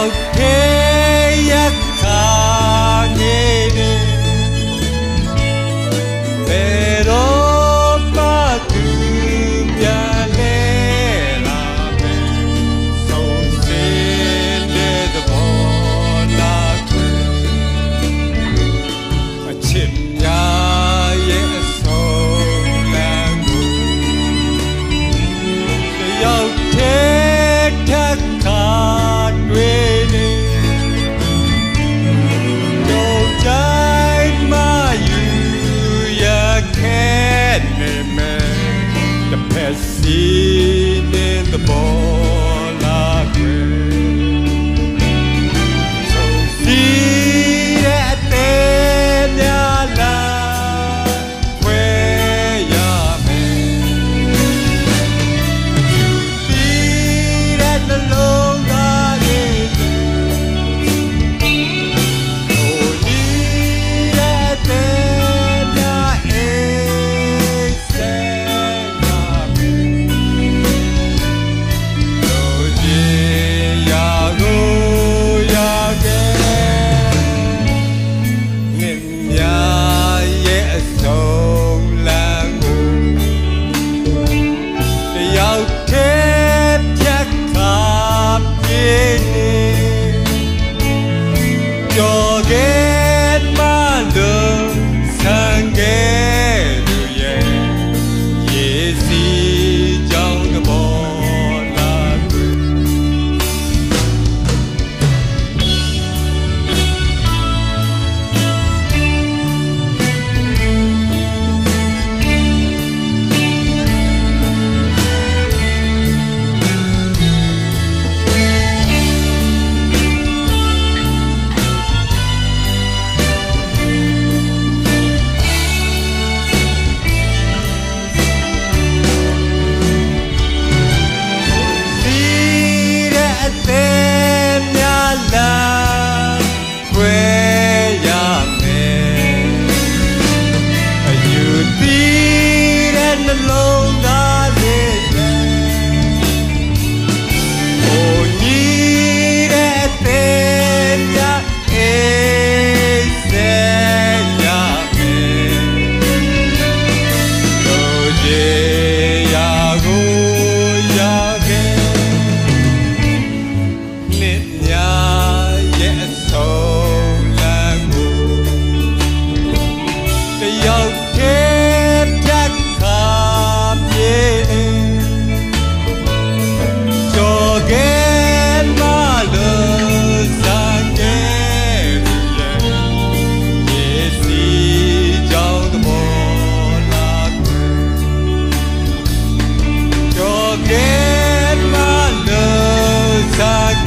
out Amen.